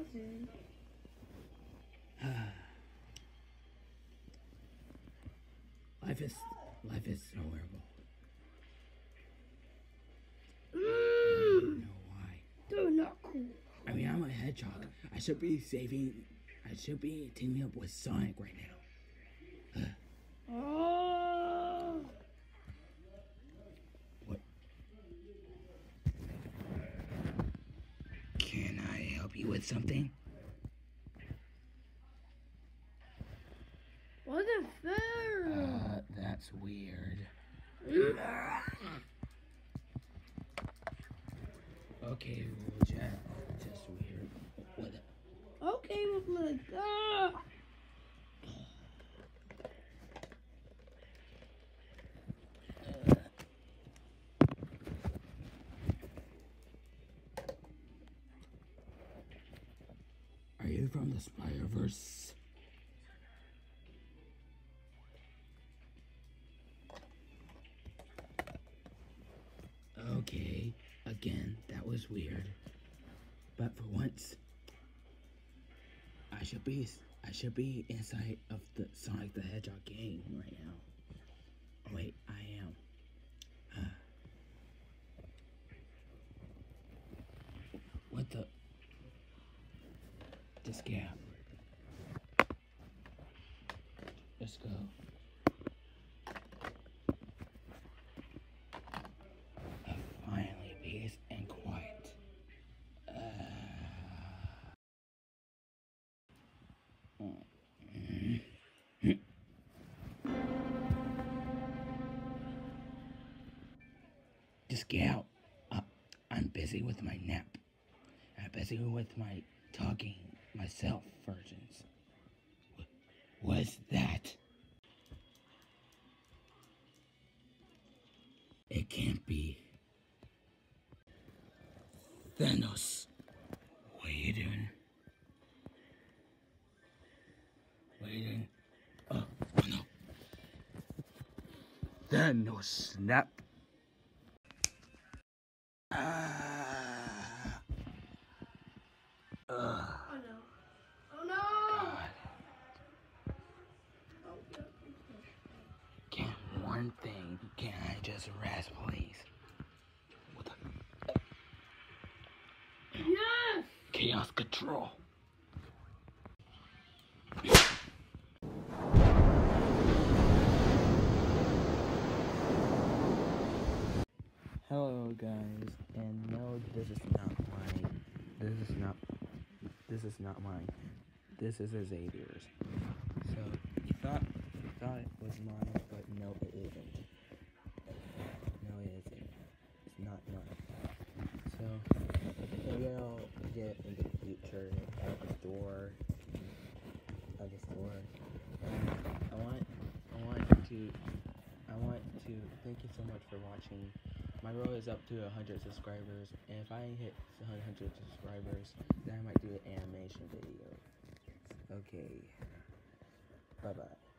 Johnson. life is life is so horrible. Mm. I Mmm. don't know why. They're not cool. I mean, I'm a hedgehog. I should be saving. I should be teaming up with Sonic right now. Oh. What? Can I help you with something? Wasn't fair. Uh, that's weird. Okay, well, just, just weird. What? the- okay, we'll like ah. Are you from the Spider Verse? Okay, again, that was weird. But for once, I should be I should be inside of the Sonic the Hedgehog game right now. Wait, I am. Uh, what the? This gap. Let's go. Finally, peace and quiet. Uh. Just get out. Uh, I'm busy with my nap. I'm busy with my talking myself virgins. What's that? It can't be. Thanos. What are you doing? What are you doing? Oh, oh no. Thanos snap. Ah. Ugh. Oh no. Oh no. God. Oh, yeah. Can one thing, can I just rest, please? What the? Yes. Chaos control. Hello guys, and no, this is not mine. This is not. This is not mine. This is Xavier's. So you thought you thought it was mine, but no, it isn't. No, it isn't. It's not mine. So maybe I'll get in the future at the store. At the store. I want. I want to. I want to thank you so much for watching. My goal is up to 100 subscribers, and if I hit 100 subscribers, then I might do an animation video. Okay. Bye bye.